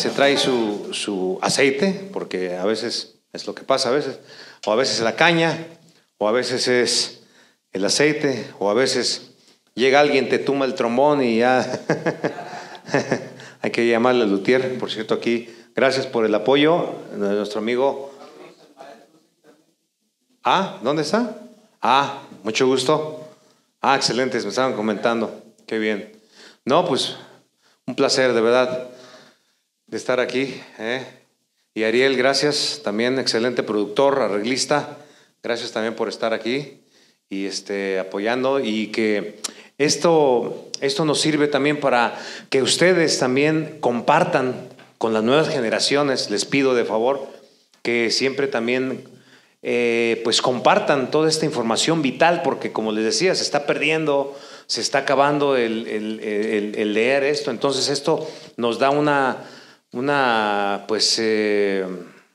se trae su, su aceite, porque a veces es lo que pasa, a veces, o a veces es la caña, o a veces es el aceite, o a veces llega alguien, te tumba el trombón y ya hay que llamarle a Lutier. Por cierto, aquí, gracias por el apoyo de nuestro amigo. Ah, ¿dónde está? Ah, mucho gusto. Ah, excelentes, me estaban comentando. Qué bien. No, pues un placer, de verdad, de estar aquí. ¿eh? Y Ariel, gracias, también excelente productor, arreglista. Gracias también por estar aquí y este, apoyando y que esto, esto nos sirve también para que ustedes también compartan con las nuevas generaciones. Les pido de favor que siempre también eh, pues compartan toda esta información vital porque como les decía, se está perdiendo, se está acabando el, el, leer esto. Entonces esto nos da una, una pues... Eh,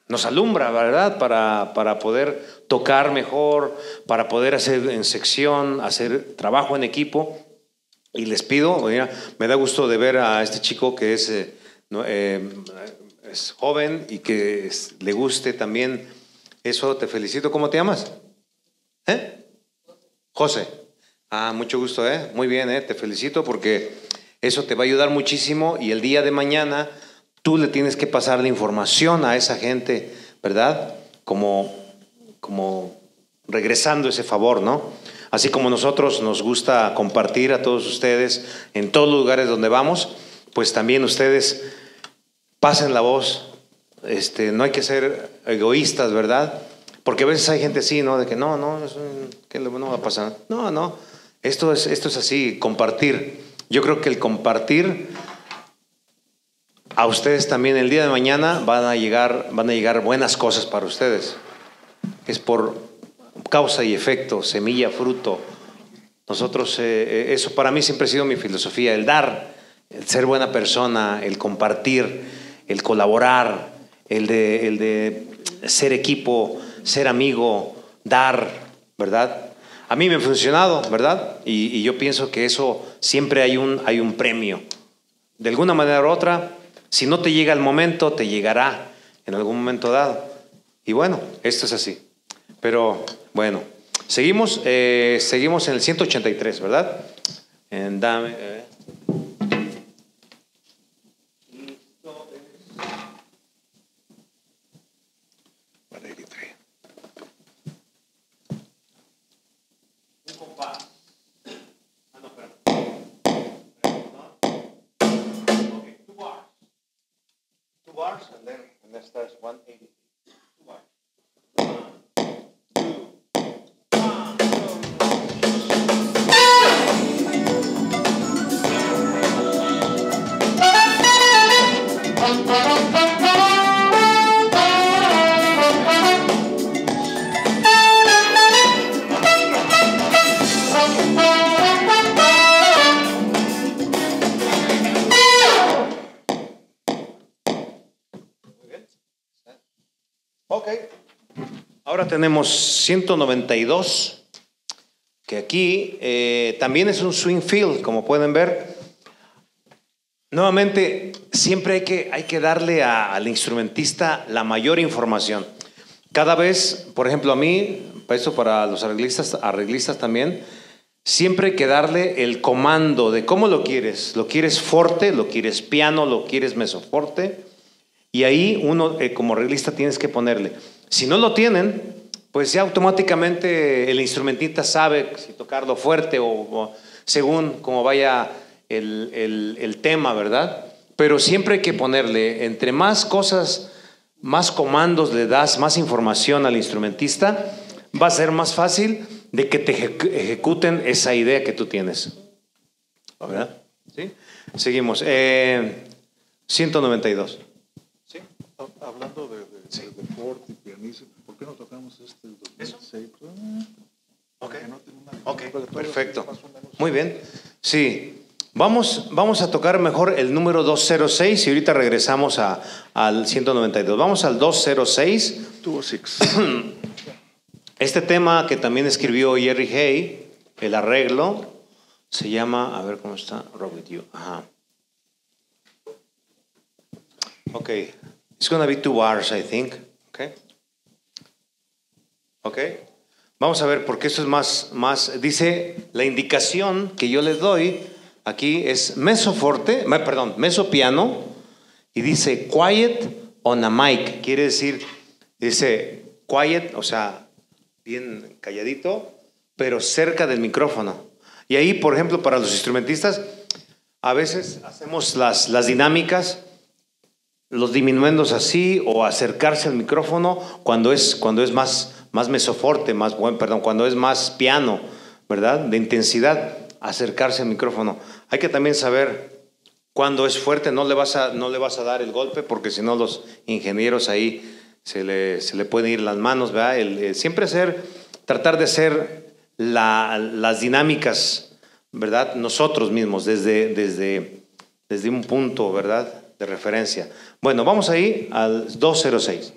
nos alumbra, ¿verdad? Para, para, poder tocar mejor, para poder hacer en sección, hacer trabajo en equipo. Y les pido, me da gusto de ver a este chico que es, eh, eh, joven y que le guste también eso. Te felicito. ¿Cómo te llamas? ¿Eh? José. Ah, mucho gusto, ¿eh? Muy bien, ¿eh? Te felicito porque eso te va a ayudar muchísimo y el día de mañana tú le tienes que pasar la información a esa gente, ¿verdad? Como, como regresando ese favor, ¿no? Así como nosotros nos gusta compartir a todos ustedes en todos los lugares donde vamos, pues también ustedes pasen la voz. Este, no hay que ser egoístas, ¿verdad? Porque a veces hay gente así, ¿no? De que no, no, que no va a pasar. No, no. Esto es, esto es así, compartir. Yo creo que el compartir a ustedes también el día de mañana van a llegar, van a llegar buenas cosas para ustedes. Es por causa y efecto, semilla, fruto. Nosotros, eh, eh, eso para mí siempre ha sido mi filosofía, el dar, el ser buena persona, el compartir, el colaborar, el de, el de ser equipo, ser amigo, dar, ¿verdad? A mí me ha funcionado, ¿verdad? Y, y yo pienso que eso siempre hay un, hay un premio. De alguna manera u otra, si no te llega el momento, te llegará en algún momento dado. Y bueno, esto es así. Pero bueno, seguimos, eh, seguimos en el 183, ¿verdad? En dame, eh. Tenemos 192, que aquí eh, también es un swing field, como pueden ver. Nuevamente, siempre hay que, hay que darle al instrumentista la mayor información. Cada vez, por ejemplo, a mí, eso para los arreglistas, arreglistas también, siempre hay que darle el comando de cómo lo quieres. ¿Lo quieres fuerte? ¿Lo quieres piano? ¿Lo quieres mesoforte? Y ahí uno, eh, como arreglista, tienes que ponerle. Si no lo tienen, pues ya automáticamente el instrumentista sabe si tocarlo fuerte o, según como vaya el, tema, ¿verdad? Pero siempre hay que ponerle, entre más cosas, más comandos le das, más información al instrumentista, va a ser más fácil de que te ejecuten esa idea que tú tienes. ¿Verdad? ¿Sí? Seguimos. 192. Eh, ¿Sí? Hablando de, de, y pianísimo, ¿por qué no tocamos este 2006? Ok, okay. perfecto. Muy bien. Sí, vamos, vamos a tocar mejor el número 206 y ahorita regresamos a, al 192. Vamos al 206. 206. Este tema que también escribió Jerry Hay, el arreglo, se llama, a ver cómo está, Rob with You. Ajá. Okay. It's to be two bars, I think. Okay. Okay. Vamos a ver, porque eso es más, más, dice, la indicación que yo les doy aquí es meso forte, me- perdón, meso piano, y dice quiet on a mic, quiere decir, dice quiet, o sea, bien calladito, pero cerca del micrófono. Y ahí, por ejemplo, para los instrumentistas, a veces hacemos las, las dinámicas, los diminuendos así o acercarse al micrófono cuando es, cuando es más, más mesoforte, más buen, perdón, cuando es más piano, ¿verdad? De intensidad, acercarse al micrófono. Hay que también saber cuando es fuerte, no le vas a, no le vas a dar el golpe porque si no los ingenieros ahí se le, se le pueden ir las manos, ¿verdad? El- siempre hacer, tratar de la- las dinámicas, ¿verdad? Nosotros mismos, desde, desde, desde un punto, ¿verdad? De referencia. Bueno, vamos ahí al 206.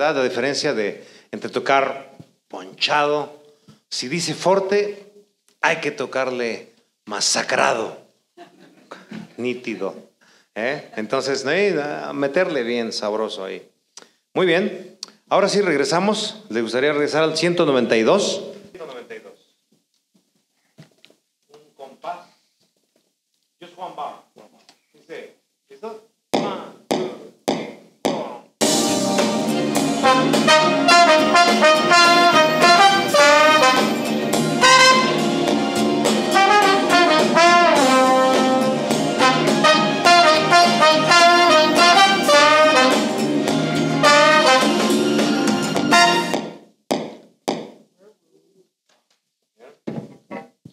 Verdad? La diferencia de, entre tocar ponchado. Si dice forte, hay que tocarle masacrado, nítido. ¿eh? Entonces, meterle bien sabroso ahí. Muy bien. Ahora sí regresamos. ¿Le gustaría regresar al 192? 192.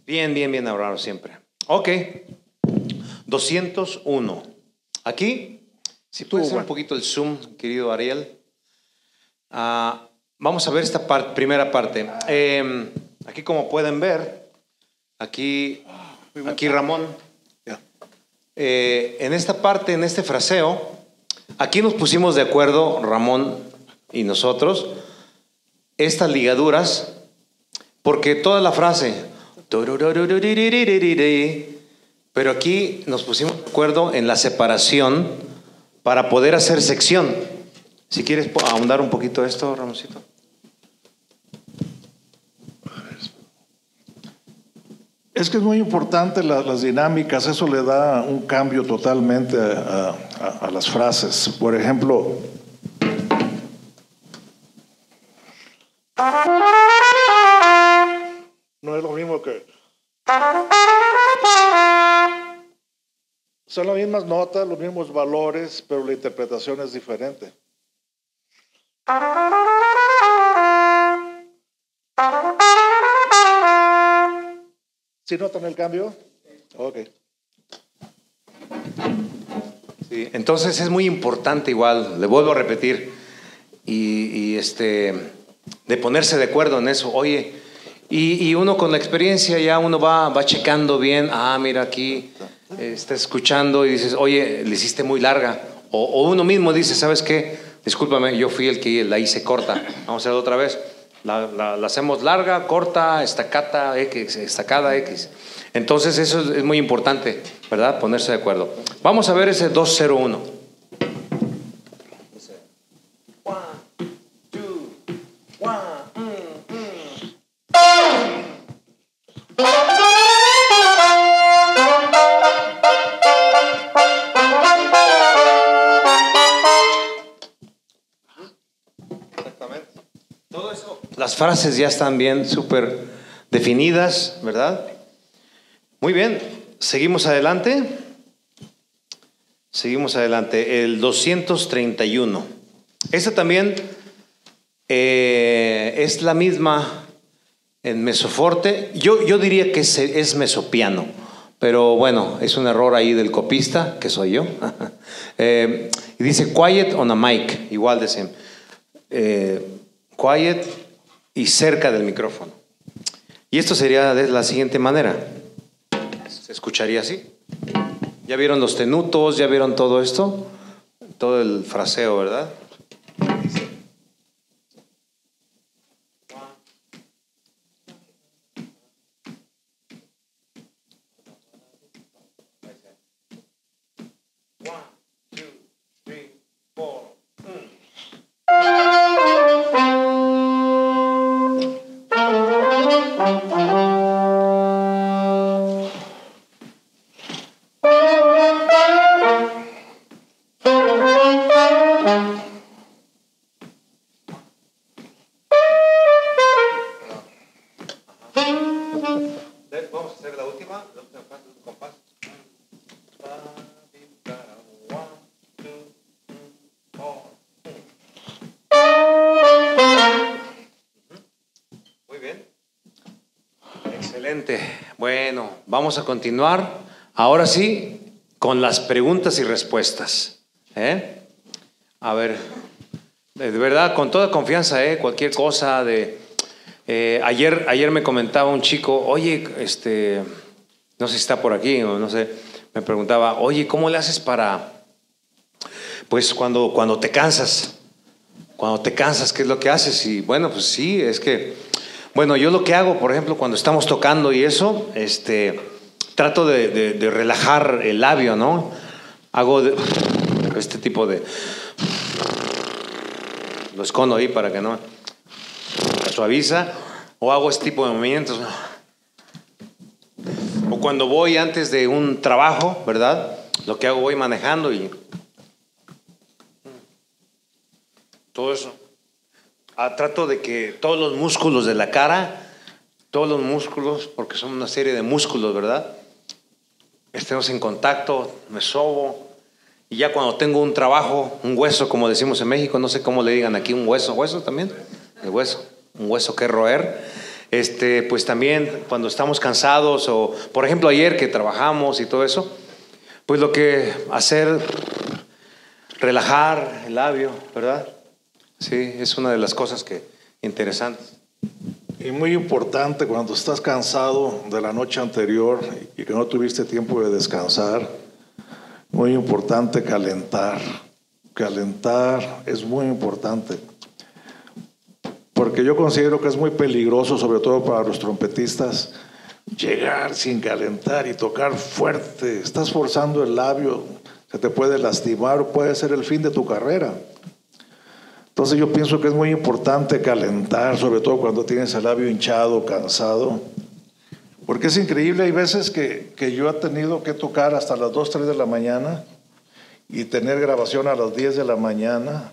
Bien, bien, bien hablado siempre. Ok. 201. Aquí, si puede ser un poquito el zoom, querido Ariel. Ah, vamos a ver esta primera parte. Eh, aquí, como pueden ver, aquí, aquí Ramón, eh, en esta parte, en este fraseo, aquí nos pusimos de acuerdo, Ramón y nosotros, estas ligaduras, porque toda la frase, pero aquí nos pusimos de acuerdo en la separación para poder hacer sección. Si quieres ahondar un poquito esto, Ramoncito. Es que es muy importante la- las dinámicas, eso le da un cambio totalmente a las frases. Por ejemplo, no es lo mismo que... Son las mismas notas, los mismos valores, pero la interpretación es diferente. ¿Sí notan el cambio? Ok. Sí, entonces es muy importante igual, le vuelvo a repetir, y, y, este, de ponerse de acuerdo en eso. Oye, y, y uno con la experiencia ya uno va, va checando bien, ah, mira aquí, eh, está escuchando y dices, oye, le hiciste muy larga. O, o uno mismo dice, ¿sabes qué? Discúlpame, yo fui el que la hice corta. Vamos a hacerlo otra vez. La, la- la hacemos larga, corta, estacata, X, estacada, X. Entonces eso es, es muy importante, ¿verdad? Ponerse de acuerdo. Vamos a ver ese 201. Las frases ya están bien, súper definidas, ¿verdad? Muy bien, seguimos adelante. Seguimos adelante. El 231. Esta también eh, es la misma en mesoforte. Yo, yo diría que es, es mesopiano, pero bueno, es un error ahí del copista, que soy yo. Eh, y dice quiet on a mic, igual de eh, quiet y cerca del micrófono. Y esto sería de la siguiente manera. Se escucharía así. ¿Ya vieron los tenutos? ¿Ya vieron todo esto? Todo el fraseo, ¿verdad? Vamos a continuar, ahora sí, con las preguntas y respuestas. ¿eh? A ver, de verdad, con toda confianza, ¿eh? cualquier cosa de... Eh, ayer, ayer me comentaba un chico, oye, este, no sé si está por aquí o no sé, me preguntaba, oye, ¿cómo le haces para, pues cuando, cuando te cansas, cuando te cansas, ¿qué es lo que haces? Y bueno, pues sí, es que bueno, yo lo que hago, por ejemplo, cuando estamos tocando y eso, este, trato de, relajar el labio, ¿no? Hago este tipo de... Lo escondo ahí para que no suaviza. O hago este tipo de movimientos. O cuando voy antes de un trabajo, ¿verdad? Lo que hago, voy manejando y... Todo eso. Ah, trato de que todos los músculos de la cara, todos los músculos, porque son una serie de músculos, ¿verdad? Estemos en contacto, me sobo. Y ya cuando tengo un trabajo, un hueso, como decimos en México, no sé cómo le digan aquí, un hueso, hueso también, el hueso, un hueso que roer. Este, pues también cuando estamos cansados o, por ejemplo, ayer que trabajamos y todo eso, pues lo que hacer, relajar el labio, ¿verdad? Sí, es una de las cosas que interesantes. Y muy importante cuando estás cansado de la noche anterior y que no tuviste tiempo de descansar, muy importante calentar. Calentar es muy importante. Porque yo considero que es muy peligroso, sobre todo para los trompetistas, llegar sin calentar y tocar fuerte. Estás forzando el labio, se te puede lastimar puede ser el fin de tu carrera. Entonces yo pienso que es muy importante calentar, sobre todo cuando tienes el labio hinchado, cansado. Porque es increíble, hay veces que, que yo he tenido que tocar hasta las 2, 3 de la mañana y tener grabación a las 10 de la mañana.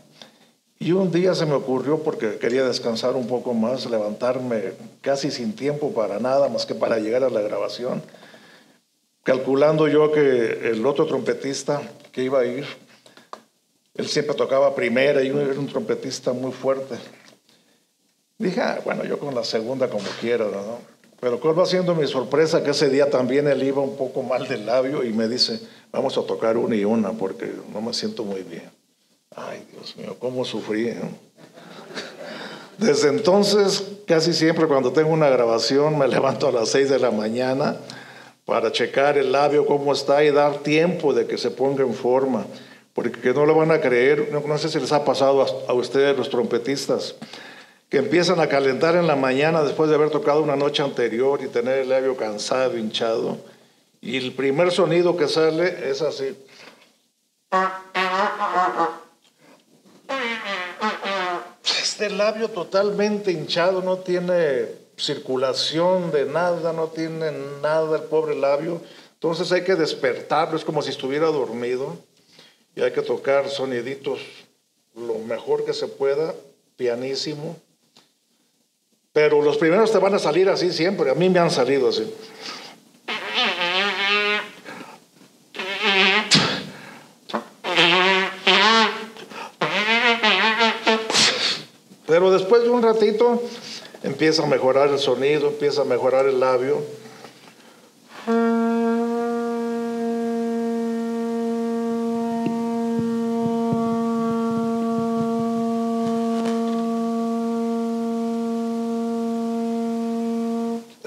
Y un día se me ocurrió, porque quería descansar un poco más, levantarme casi sin tiempo para nada más que para llegar a la grabación, calculando yo que el otro trompetista que iba a ir él siempre tocaba primera y era un trompetista muy fuerte. Dije, ah, bueno, yo con la segunda como quiero, ¿no? Pero cuál va siendo mi sorpresa que ese día también él iba un poco mal del labio y me dice, vamos a tocar una y una porque no me siento muy bien. Ay, Dios mío, cómo sufrí. Desde entonces, casi siempre cuando tengo una grabación, me levanto a las seis de la mañana para checar el labio cómo está y dar tiempo de que se ponga en forma porque no lo van a creer, no, sé si les ha pasado a, ustedes los trompetistas, que empiezan a calentar en la mañana después de haber tocado una noche anterior y tener el labio cansado, hinchado, y el primer sonido que sale es así. Este labio totalmente hinchado, no tiene circulación de nada, no tiene nada el pobre labio. Entonces hay que despertarlo, es como si estuviera dormido y hay que tocar soniditos lo mejor que se pueda, pianísimo, Pero los primeros te van a salir así siempre. A mí me han salido así. Pero después de un ratito empieza a mejorar el sonido, empieza a mejorar el labio.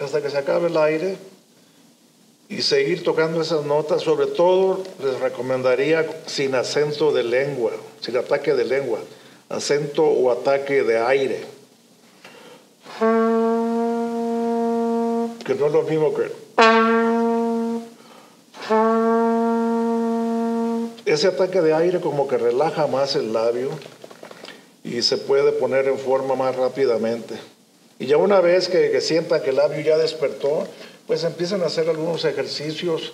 Hasta que se acabe el aire y seguir tocando esas notas, sobre todo les recomendaría sin acento de lengua, sin ataque de lengua, acento o ataque de aire. Que no es lo mismo que... Ese ataque de aire como que relaja más el labio y se puede poner en forma más rápidamente. Y ya una vez que, que sientan que el labio ya despertó, pues empiezan a hacer algunos ejercicios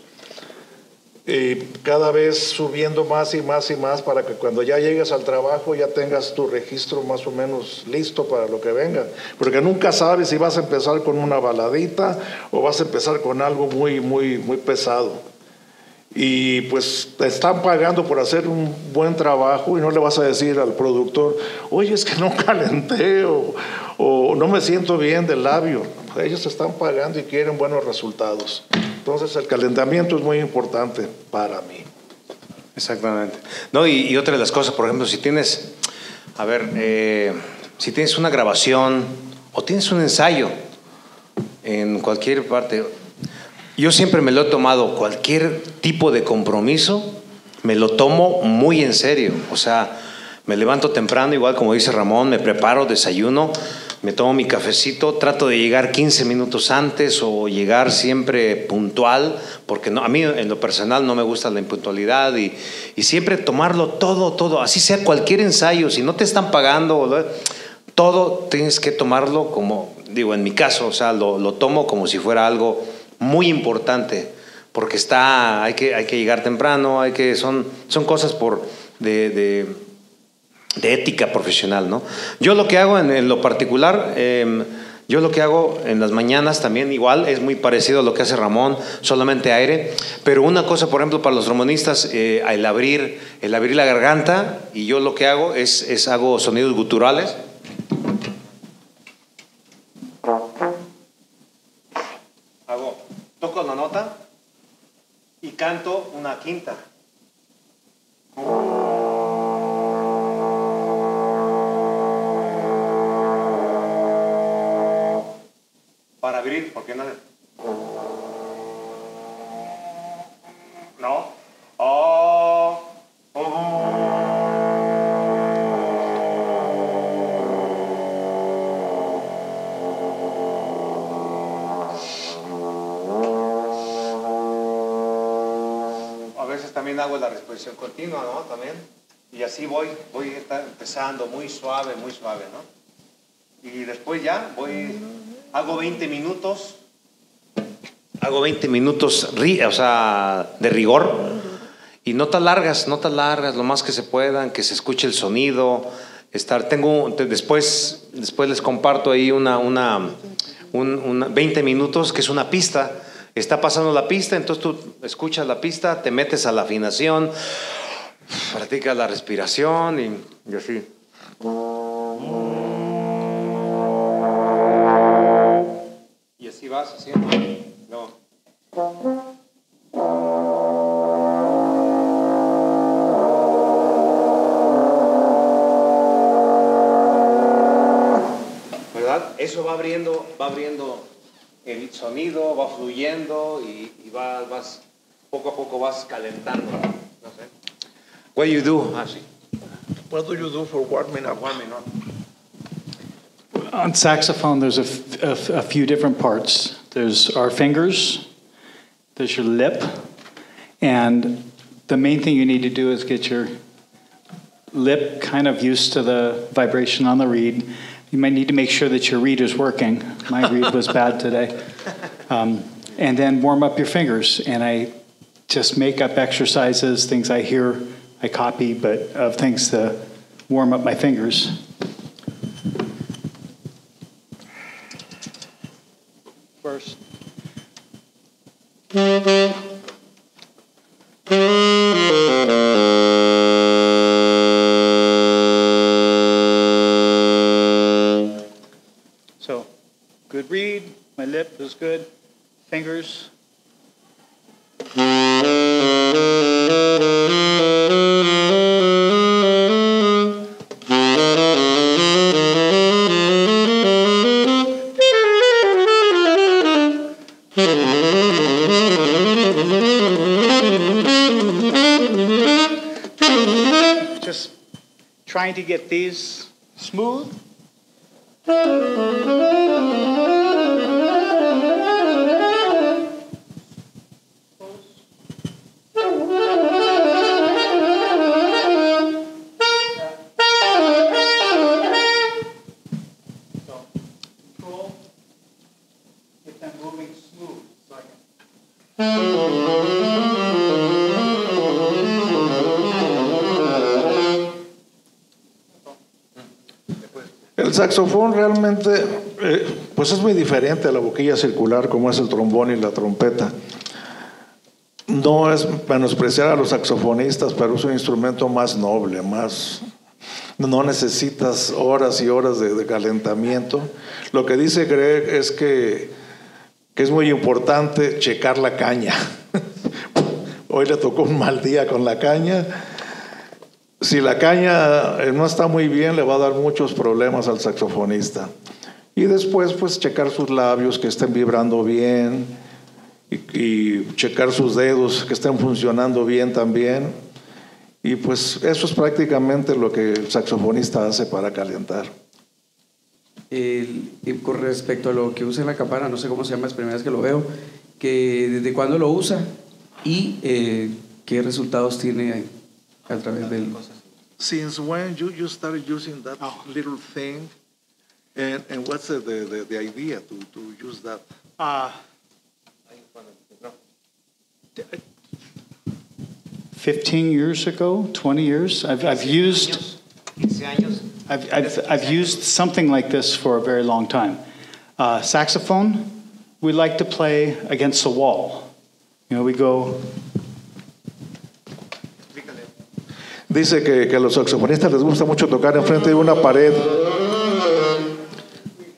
y cada vez subiendo más y más y más para que cuando ya llegues al trabajo ya tengas tu registro más o menos listo para lo que venga. Porque nunca sabes si vas a empezar con una baladita o vas a empezar con algo muy, muy, muy pesado. Y pues te están pagando por hacer un buen trabajo y no le vas a decir al productor, oye, es que no calenté o, o no me siento bien del labio. Ellos están pagando y quieren buenos resultados. Entonces el calentamiento es muy importante para mí. Exactamente. No, y, y otra de las cosas, por ejemplo, si tienes, a ver, eh, si tienes una grabación o tienes un ensayo en cualquier parte, yo siempre me lo he tomado, cualquier tipo de compromiso, me lo tomo muy en serio. O sea, me levanto temprano, igual como dice Ramón, me preparo, desayuno, me tomo mi cafecito, trato de llegar 15 minutos antes o llegar siempre puntual, porque a mí en lo personal no me gusta la impuntualidad y, siempre tomarlo todo, todo, así sea cualquier ensayo, si no te están pagando, todo tienes que tomarlo como, digo, en mi caso, o sea, lo, lo tomo como si fuera algo muy importante, porque está, hay que, hay que llegar temprano, hay que, son, son cosas por, de de ética profesional, ¿no? Yo lo que hago en, lo particular, eh, yo lo que hago en las mañanas también igual es muy parecido a lo que hace Ramón, solamente aire, pero una cosa, por ejemplo, para los romanistas, eh, el abrir, el abrir la garganta, y yo lo que hago es, es hago sonidos guturales. Hago, toco la nota y canto una quinta. Abrir, porque no. No. Oh. A veces también hago la respiración continua, ¿no? También. Y así voy, voy empezando muy suave, muy suave, ¿no? Y después ya voy hago 20 minutos, hago 20 minutos, o sea, de rigor, y notas largas, notas largas, lo más que se puedan, que se escuche el sonido, estar, tengo, después, después les comparto ahí una, una, un, una 20 minutos, que es una pista, está pasando la pista, entonces tú escuchas la pista, te metes a la afinación, practicas la respiración y, y así. Vas haciendo. No. ¿Verdad? Eso va abriendo, va abriendo el sonido, va fluyendo y, y va, vas, poco a poco vas calentando. No sé. What do you do? Ah, sí. What do you do for warming up? Warming up. On saxophone, there's a, f- a f- a few different parts. There's our fingers, there's your lip, and the main thing you need to do is get your lip kind of used to the vibration on the reed. You might need to make sure that your reed is working. My reed was bad today. Um, and then warm up your fingers. And I just make up exercises, things I hear, I copy, but of things to warm up my fingers. verse to get these smooth. El saxofón realmente, eh, pues es muy diferente a la boquilla circular como es el trombón y la trompeta. No es menospreciar a los saxofonistas, pero es un instrumento más noble, más... No necesitas horas y horas de, de calentamiento. Lo que dice Greg es que, que es muy importante checar la caña. Hoy le tocó un mal día con la caña. Si la caña eh, no está muy bien, le va a dar muchos problemas al saxofonista. Y después, pues, checar sus labios que estén vibrando bien y, checar sus dedos que estén funcionando bien también. Y pues eso es prácticamente lo que el saxofonista hace para calentar. Y con respecto a lo que usa en la campana, no sé cómo se llama, es primera vez que lo veo, que desde cuándo lo usa y eh, qué resultados tiene a través del... Since when you, you started using that little thing? And, and what's the, the, the idea to, to use that? Uh, 15 years ago, 20 years, I've, I've used, 15. I've, I've, I've used something like this for a very long time. Uh, saxophone, we like to play against the wall. You know, we go, Dice que, a los saxofonistas les gusta mucho tocar enfrente de una pared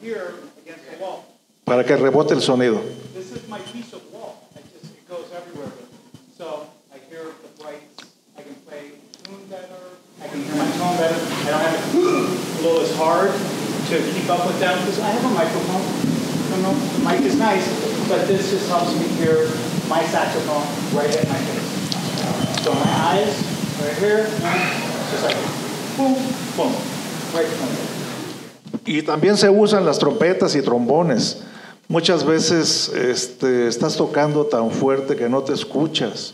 here against the wall. para que rebote el sonido. This is my piece of wall. It goes everywhere. So I hear the brights. I can play tune better. I can hear my tone better. I don't have to blow as hard to keep up with them because I have a microphone. Know, the mic is nice, but this just helps me hear my saxophone right at my face. So my eyes Y también se usan las trompetas y trombones. Muchas veces este, estás tocando tan fuerte que no te escuchas.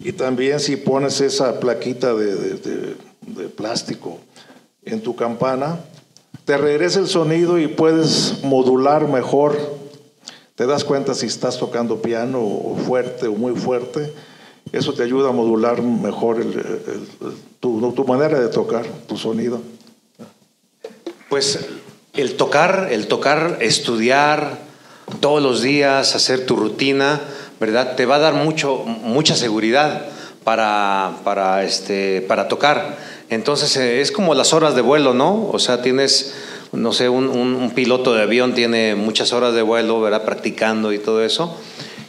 Y también si pones esa plaquita de- de plástico en tu campana, te regresa el sonido y puedes modular mejor. Te das cuenta si estás tocando piano o fuerte o muy fuerte. Eso te ayuda a modular mejor tu- manera de tocar, tu sonido. Pues el tocar, el tocar, estudiar todos los días, hacer tu rutina, ¿verdad? Te va a dar mucho, mucha seguridad para, para, este, para tocar. Entonces eh, es como las horas de vuelo, ¿no? O sea, tienes, no sé, un, un- un piloto de avión tiene muchas horas de vuelo, ¿verdad? Practicando y todo eso.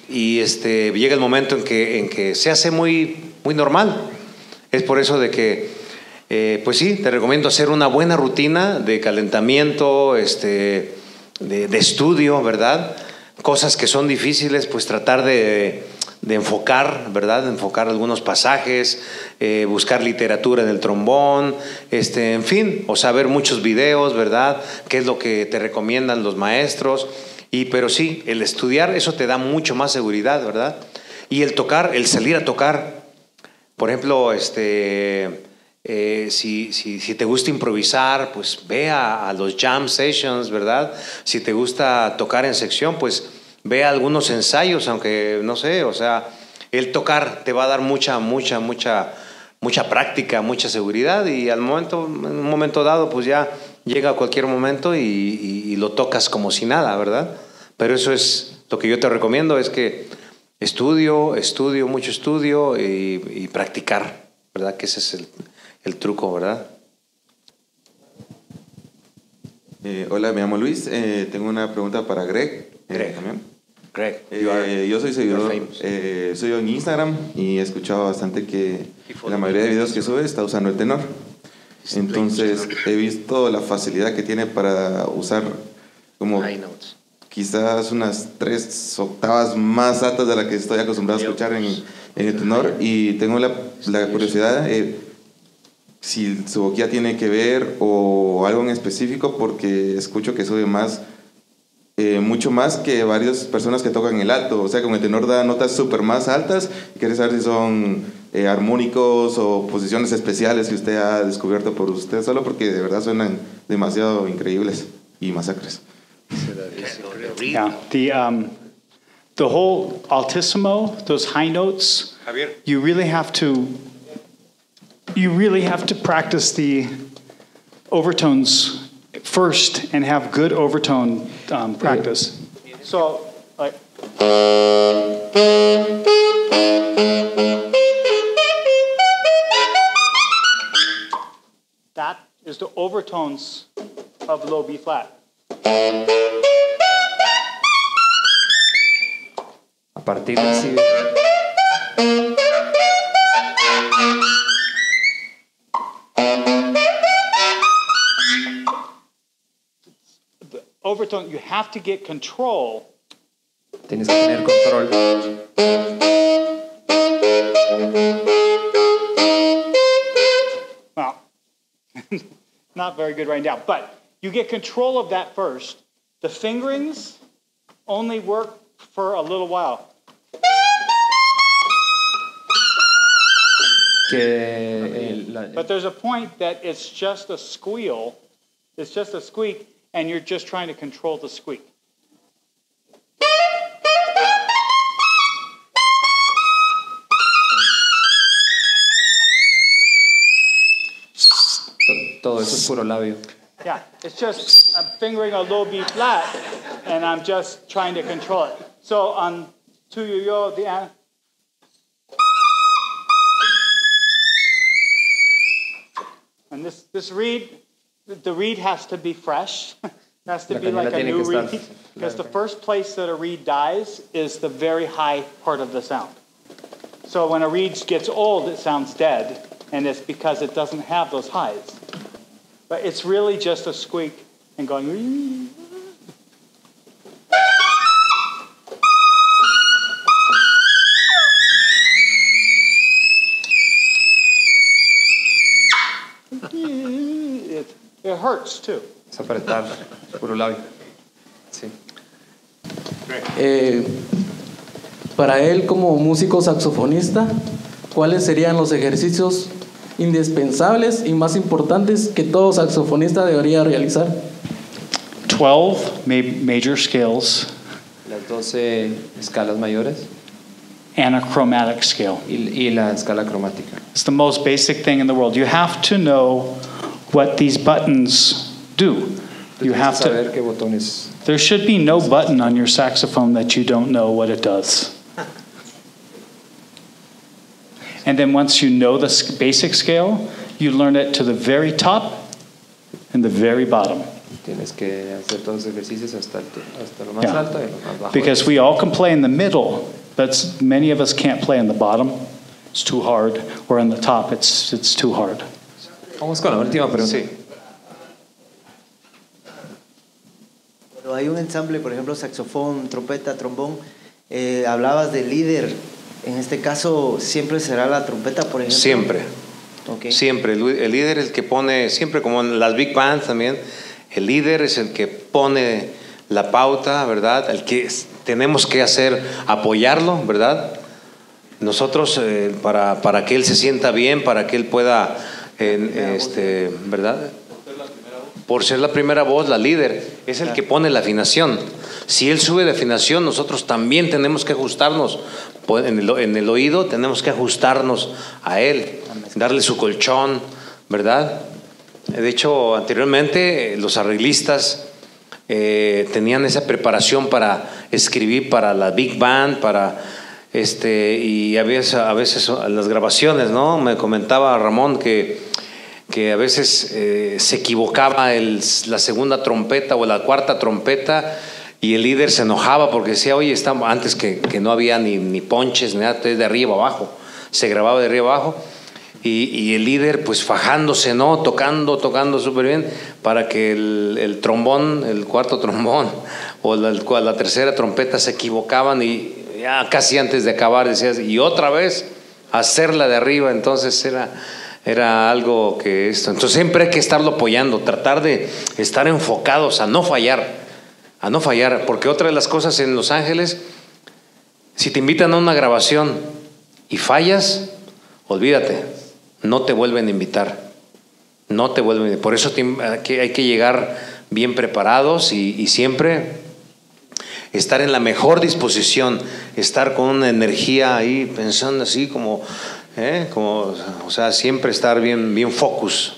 Y este, llega el momento en que, en que se hace muy, muy normal. Es por eso de que, eh, pues sí, te recomiendo hacer una buena rutina de calentamiento, este, de, estudio, ¿verdad? Cosas que son difíciles, pues tratar de, enfocar, ¿verdad? Enfocar algunos pasajes, eh, buscar literatura en el trombón, este, en fin, o sea, ver muchos videos, ¿verdad? ¿Qué es lo que te recomiendan los maestros? Y, pero sí, el estudiar, eso te da mucho más seguridad, ¿verdad? Y el tocar, el salir a tocar, por ejemplo, este, eh, si, si, si te gusta improvisar, pues ve a, a los jam sessions, ¿verdad? Si te gusta tocar en sección, pues ve a algunos ensayos, aunque no sé, o sea, el tocar te va a dar mucha, mucha, mucha, mucha práctica, mucha seguridad y al momento, en un momento dado, pues ya llega cualquier momento y, y- y lo tocas como si nada, ¿verdad? Pero eso es lo que yo te recomiendo, es que estudio, estudio, mucho estudio y, y practicar, ¿verdad? Que ese es el, el truco, ¿verdad? Eh, hola, me llamo Luis. Eh, tengo una pregunta para Greg. eh, Greg. también. Greg, Eh, yo soy seguidor, eh, soy en Instagram y he escuchado bastante que la mayoría de videos que sube está usando el tenor. Entonces he visto la facilidad que tiene para usar como quizás unas tres octavas más altas de la que estoy acostumbrado a escuchar en, en el tenor. Y tengo la, la curiosidad eh, si su boquilla tiene que ver o algo en específico porque escucho que sube más eh, mucho más que varias personas que tocan el alto. O sea, como el tenor da notas súper más altas, y quieres saber si son eh, armónicos o posiciones especiales que usted ha descubierto por usted solo, porque de verdad suenan demasiado increíbles y masacres. Yeah, the um, the whole altissimo, those high notes. Javier. You really have to. You really have to practice the overtones first and have good overtone um, practice. So, like. That is the overtones of low B flat. A partir de así. Overtone, you have to get control. Tienes que tener control. Well, not very good right now, but you get control of that first. The fingerings only work for a little while. Que el- eh, la- But there's a point that it's just a squeal, it's just a squeak, and you're just trying to control the squeak. to- todo eso es puro labio. Yeah, it's just I'm fingering a low B flat, and I'm just trying to control it. So on to yo yo the an- and this this reed, the reed has to be fresh. It has to La be like a new estar- reed, because the first place that a reed dies is the very high part of the sound. So when a reed gets old, it sounds dead, and it's because it doesn't have those highs. But it's really just a squeak and going. Hurts too. Es apretar, puro labio. Sí. Eh, para él como músico saxofonista, ¿cuáles serían los ejercicios indispensables y más importantes que todo saxofonista debería realizar? 12 ma- major scales Las 12 escalas mayores and a chromatic scale. y, y la escala cromática. It's the most basic thing in the world. You have to know what these buttons do. You have to. There should be no button on your saxophone that you don't know what it does. And then once you know the basic scale, you learn it to the very top and the very bottom. Tienes que hacer todos los ejercicios hasta, el- hasta lo más Yeah. alto y lo más bajo. Because we all can play in the middle, but many of us can't play in the bottom. It's too hard. Or in the top, it's, it's too hard. Vamos con la última pregunta. Sí. Pero hay un ensamble, por ejemplo, saxofón, trompeta, trombón. Eh, hablabas de líder. En este caso, siempre será la trompeta, por ejemplo. Siempre. Ok. Siempre, el, el líder es el que pone, siempre como en las big bands también, el líder es el que pone la pauta, ¿verdad? El que tenemos que hacer, apoyarlo, ¿verdad? Nosotros, eh, para, para que él se sienta bien, para que él pueda, este, ¿verdad? Por ser la primera voz, la líder, es el que pone la afinación. Si él sube de afinación, nosotros también tenemos que ajustarnos. Po- En el, en el oído tenemos que ajustarnos a él, darle su colchón, ¿verdad? De hecho, anteriormente los arreglistas eh, tenían esa preparación para escribir para la Big Band, para este, y a veces, a veces las grabaciones, ¿no? Me comentaba Ramón que, que a veces eh, se equivocaba el, la segunda trompeta o la cuarta trompeta y el líder se enojaba porque decía, oye, estamos, antes que, que no había ni, ni ponches, ni nada, de arriba abajo, se grababa de arriba abajo. Y, y, el líder pues fajándose, ¿no? Tocando, tocando súper bien para que el, el, trombón, el cuarto trombón o la, la, tercera trompeta se equivocaban y ya casi antes de acabar decías, y otra vez hacerla de arriba, entonces era, era algo que esto. Entonces siempre hay que estarlo apoyando, tratar de estar enfocados a no fallar, a no fallar, porque otra de las cosas en Los Ángeles, si te invitan a una grabación y fallas, olvídate, no te vuelven a invitar. No te vuelven. Por eso hay que llegar bien preparados y, y, siempre estar en la mejor disposición, estar con una energía ahí pensando así como, ¿eh? como o sea, siempre estar bien, bien focus,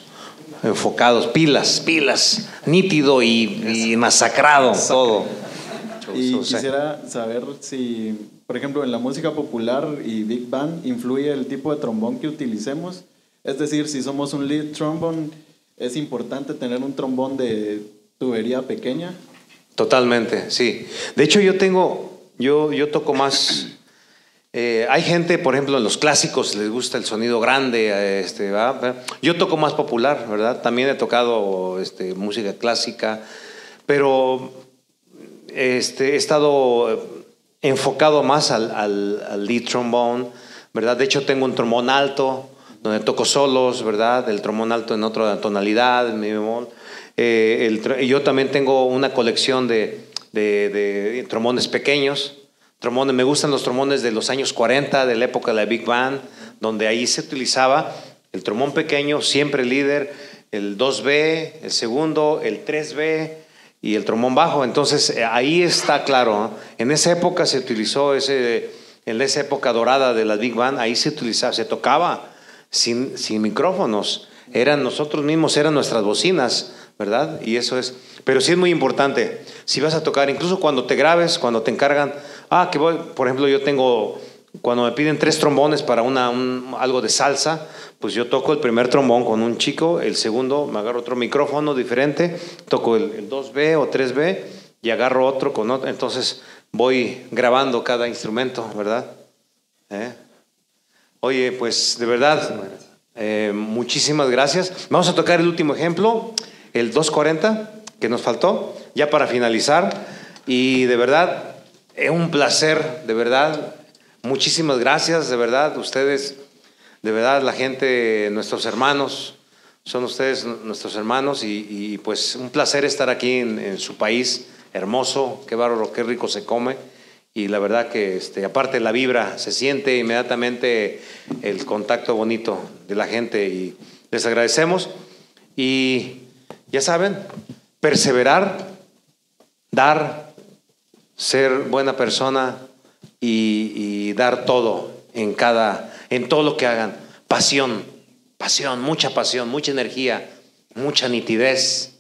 enfocados, pilas, pilas, nítido y, y masacrado todo. Y quisiera saber si, por ejemplo, en la música popular y big band influye el tipo de trombón que utilicemos. Es decir, si somos un lead trombone, es importante tener un trombón de tubería pequeña. Totalmente, sí. De hecho, yo tengo, yo, yo toco más. Eh, hay gente, por ejemplo, en los clásicos les gusta el sonido grande. Este, Yo toco más popular, ¿verdad? También he tocado este, música clásica, pero este, he estado enfocado más al, al, al lead trombone, ¿verdad? De hecho, tengo un trombón alto donde toco solos, ¿verdad? El trombón alto en otra tonalidad, en mi bemol. Eh, el, yo también tengo una colección de, de, de, trombones pequeños. Trombones, me gustan los trombones de los años 40, de la época de la Big Band, donde ahí se utilizaba el trombón pequeño, siempre líder, el 2B, el segundo, el 3B y el trombón bajo. Entonces eh, ahí está claro, en esa época se utilizó ese, en esa época dorada de la Big Band, ahí se utilizaba, se tocaba sin, sin micrófonos. Eran nosotros mismos, eran nuestras bocinas, ¿verdad? Y eso es. Pero sí es muy importante. Si vas a tocar, incluso cuando te grabes, cuando te encargan, ah, que voy, por ejemplo, yo tengo, cuando me piden tres trombones para una, un, algo de salsa, pues yo toco el primer trombón con un chico, el segundo me agarro otro micrófono diferente, toco el, el 2B o 3B y agarro otro con otro. Entonces voy grabando cada instrumento, ¿verdad? ¿Eh? Oye, pues de verdad, eh, muchísimas gracias. Vamos a tocar el último ejemplo, el 240, que nos faltó, ya para finalizar. Y de verdad, es un placer, de verdad. Muchísimas gracias, de verdad. Ustedes, de verdad, la gente, nuestros hermanos, son ustedes nuestros hermanos y, pues un placer estar aquí en, en su país hermoso, qué bárbaro, qué rico se come y la verdad que este, aparte la vibra, se siente inmediatamente el contacto bonito de la gente y les agradecemos y ya saben, perseverar, dar, ser buena persona y, y dar todo en cada, en todo lo que hagan, pasión, pasión, mucha pasión, mucha energía, mucha nitidez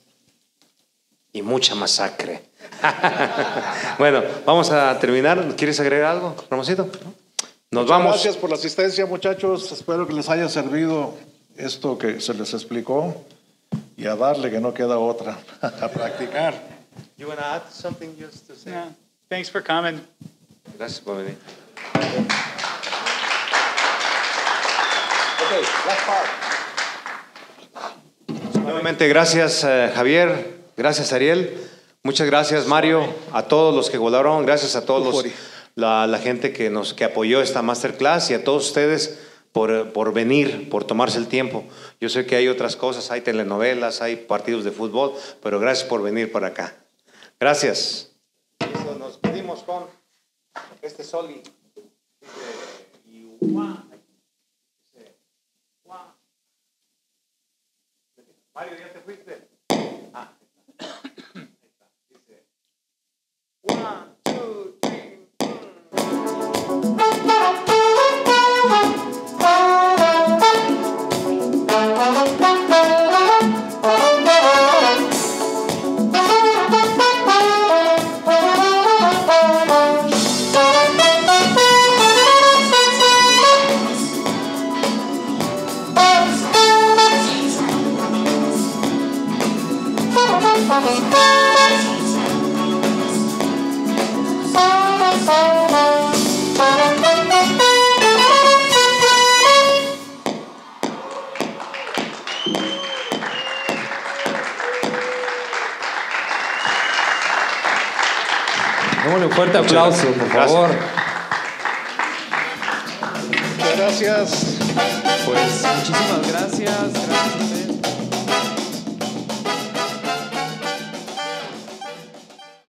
y mucha masacre. bueno, vamos a terminar. ¿Quieres agregar algo, Ramosito? Nos Muchas vamos. Gracias por la asistencia, muchachos. Espero que les haya servido esto que se les explicó y a darle que no queda otra, a practicar. You want to add something just to say? Yeah. Thanks for coming. Gracias por venir. Okay, last part. Nuevamente, gracias eh, Javier, gracias Ariel, muchas gracias Mario, a todos los que volaron, gracias a todos los, la, la gente que nos que apoyó esta masterclass y a todos ustedes por, por venir, por tomarse el tiempo. Yo sé que hay otras cosas, hay telenovelas, hay partidos de fútbol, pero gracias por venir para acá. Gracias. Nos pedimos con este soli. Mario, ¿ya te fuiste? Aplauso, por favor. Gracias. Pues muchísimas gracias. gracias.